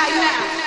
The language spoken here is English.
out now.